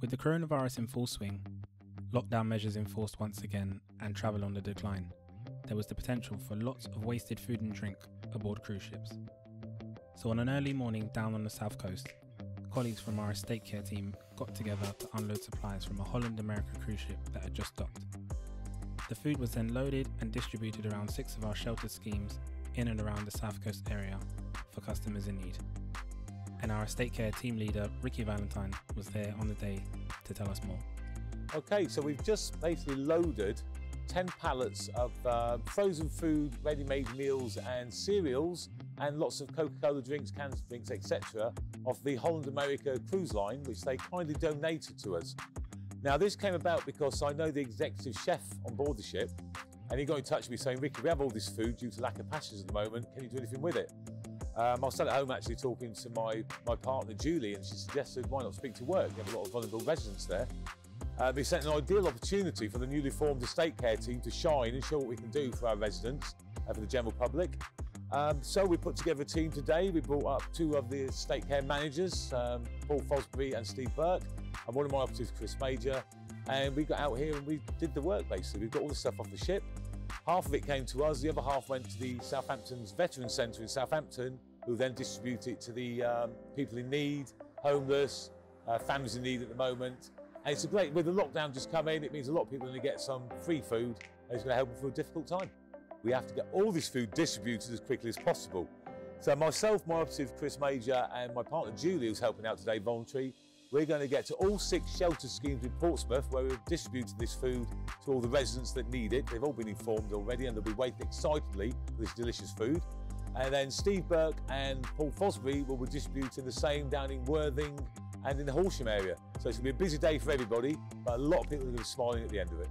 With the coronavirus in full swing, lockdown measures enforced once again, and travel on the decline, there was the potential for lots of wasted food and drink aboard cruise ships. So, on an early morning down on the south coast, colleagues from our estate care team got together to unload supplies from a Holland America cruise ship that had just docked. The food was then loaded and distributed around six of our shelter schemes in and around the south coast area for customers in need. And our estate care team leader, Rikki Valentine, was there on the day to tell us more. Okay, so we've just basically loaded 10 pallets of uh, frozen food, ready-made meals and cereals and lots of Coca-Cola drinks, cans of drinks, etc. off the Holland America cruise line, which they kindly donated to us. Now this came about because I know the executive chef on board the ship and he got in touch with me saying, Rikki, we have all this food due to lack of passengers at the moment, can you do anything with it? Um, I was sat at home actually talking to my, my partner Julie and she suggested why not speak to work, you have a lot of vulnerable residents there. Um, it's an ideal opportunity for the newly formed estate care team to shine and show what we can do for our residents and for the general public. Um, so we put together a team today. We brought up two of the estate care managers, um, Paul Fosbury and Steve Burke, and one of my operatives, Chris Major. And we got out here and we did the work basically. We got all the stuff off the ship. Half of it came to us, the other half went to the Southampton's Veteran Centre in Southampton, who then distribute it to the um, people in need, homeless, uh, families in need at the moment, and it's a great, with the lockdown just come in, it means a lot of people are going to get some free food and it's going to help them through a difficult time. We have to get all this food distributed as quickly as possible. So myself, my operative Chris Major and my partner Julie who's helping out today, voluntary, we're going to get to all six shelter schemes in Portsmouth where we've distributed this food to all the residents that need it. They've all been informed already and they'll be waiting excitedly for this delicious food. And then Steve Burke and Paul Fosbury will be distributing the same down in Worthing and in the Horsham area. So it's going to be a busy day for everybody, but a lot of people are going to be smiling at the end of it.